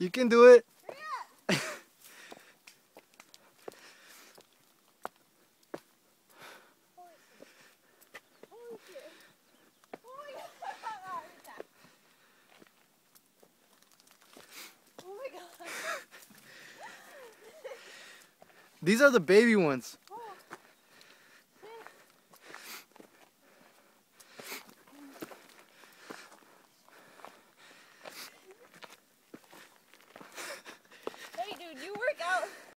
You can do it. Hurry up. Holy shit. My god. My god. These are the baby ones. we go.